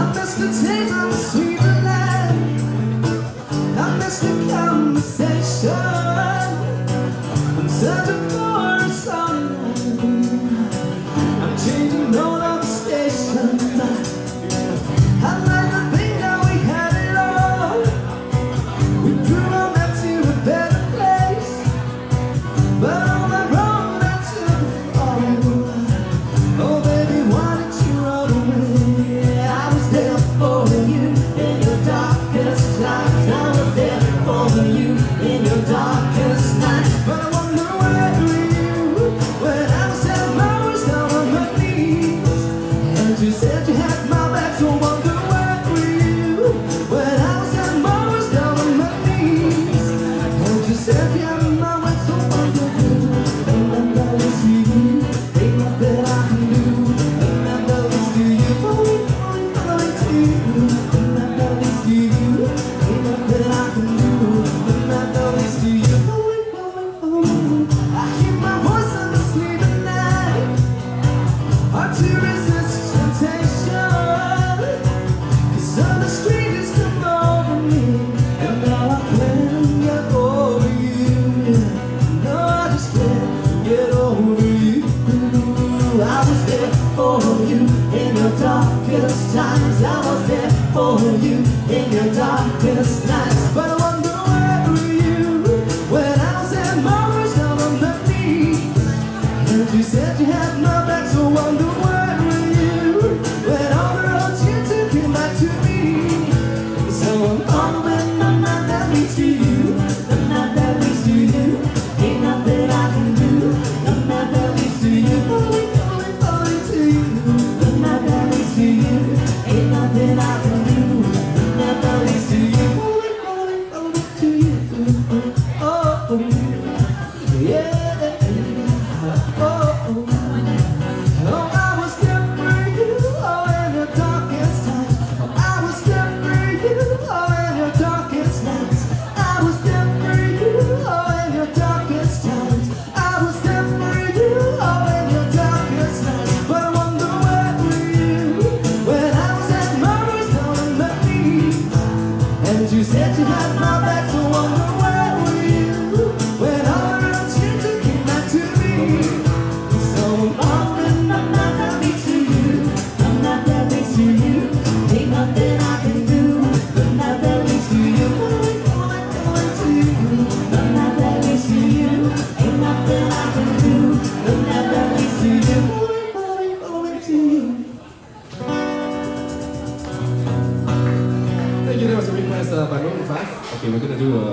Not just the taste of sweet for you in your darkest times. I was there for you in your darkest nights. But I wonder where were you when I said my worst down on my knees. And you said you had my back, so I wonder where were you when all the roads you took came back to me. So I'm on when the night that leads to you, the night that leads to you. Bandung Pak? Okey, mungkin ada dua.